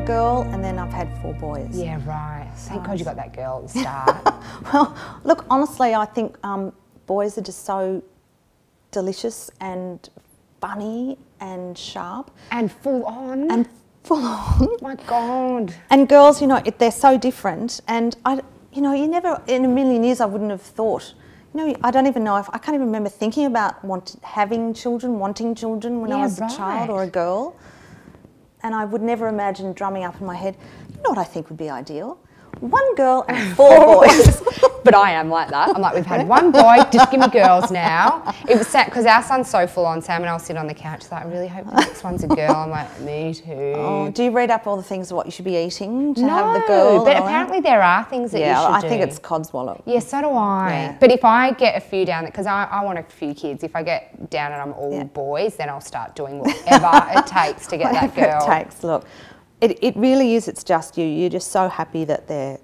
girl and then I've had four boys. Yeah, right. Thank God you got that girl at the start. Well, look, honestly, I think um, boys are just so delicious and funny and sharp and full on. and full on. my God. And girls, you know, it, they're so different. And I, you know, you never in a million years I wouldn't have thought. You know, I don't even know if I can't even remember thinking about want, having children, wanting children when I Yeah, was a child or a girl. And I would never imagine drumming up in my head. You know what I think would be ideal? One girl and four boys. But I am like that. I'm like, we've had one boy, just give me girls now. It was sad because our son's so full on. Sam and I'll sit on the couch. Like, I really hope the next one's a girl. I'm like, me too. Oh, do you read up all the things of what you should be eating to have the girl? but and all that? apparently there are things that yeah, you should I think do. it's codswallop. Yeah, so do I. Yeah. But if I get a few down, because I, I want a few kids, if I get down and I'm all Yeah. boys, then I'll start doing whatever it takes to get that girl. it takes. Look, it, it really is. It's just you. You're just so happy that they're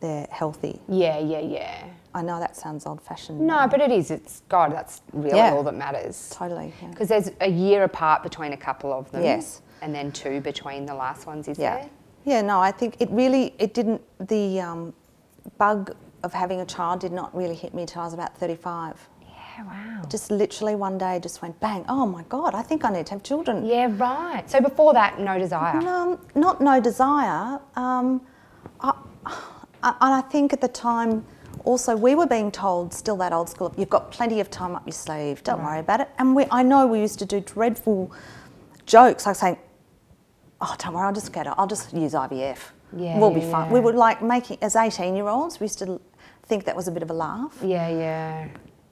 they're healthy. Yeah, yeah, yeah. I know that sounds old-fashioned. No, but it is. It's God. That's really Yeah. all that matters. Totally. Yeah. Because there's a year apart between a couple of them. Yes. And then two between the last ones, is yeah. there? Yeah. No, I think it really it didn't the um, bug of having a child did not really hit me till I was about 35. Wow. Just literally one day just went bang. Oh my God! I think I need to have children. Yeah, right. So before that, no desire. Um, not no desire. Um, I, I, and I think at the time, also we were being told, still that old school, you've got plenty of time up your sleeve. Don't worry about it. And we, I know we used to do dreadful jokes, like saying, "Oh, don't worry, I'll just get it. I'll just use IVF. Yeah, we'll be yeah, fine." yeah. We would like making as eighteen-year-olds. We used to think that was a bit of a laugh. Yeah, yeah.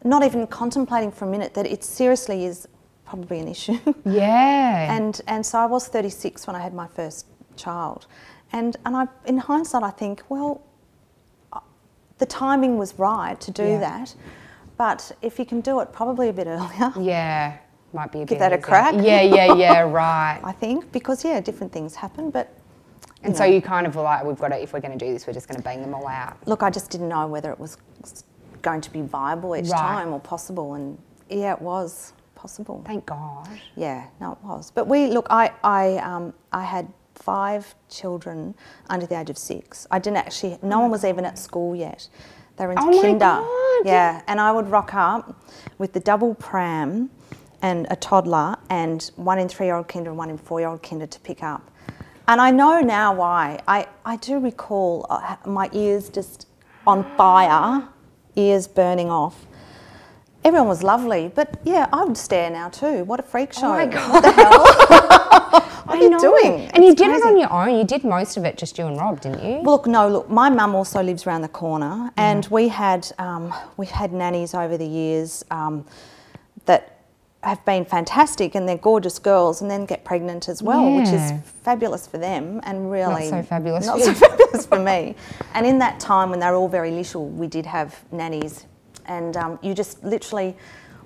Not even contemplating for a minute that it seriously is probably an issue. Yeah. And and so I was 36 when I had my first child, and and I in hindsight I think well, uh, the timing was right to do Yeah. that, but if you can do it probably a bit earlier, yeah. Might be a Give bit that a crack. Yeah, yeah, yeah, right. I think because yeah, different things happen. But And so you kind of were like, we've got to, if we're going to do this, we're just going to bang them all out. look, I just didn't know whether it was going to be viable each Right. time or possible, and yeah, it was possible. Thank God. Yeah, no, it was. But we look. I I um I had five children under the age of six. I didn't actually. No one was even at school yet. They were into Oh my. God. Yeah, and I would rock up with the double pram and a toddler and one in three-year-old kinder and one in four-year-old kinder to pick up. And I know now why. I, I do recall uh, my ears just on fire, ears burning off. Everyone was lovely, but yeah, I would stare now too. What a freak show! Oh my god! What the hell? what are you doing? And you It's did it on your own. You did most of it just you and Rob, didn't you? Well, look, no, look. My mum also lives around the corner, and we had um, we've had nannies over the years um, that have been fantastic, and they're gorgeous girls, and then get pregnant as well, which is fabulous for them, and really so fabulous Not for so fabulous for me. And in that time when they were all very little, we did have nannies, and um, you just literally.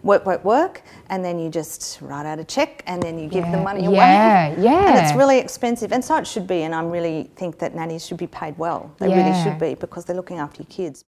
Work, work, work, and then you just write out a check, and then you give Yeah, the money away. yeah, yeah. And it's really expensive, and so it should be. And I really think that nannies should be paid well. They really should be because they're looking after your kids.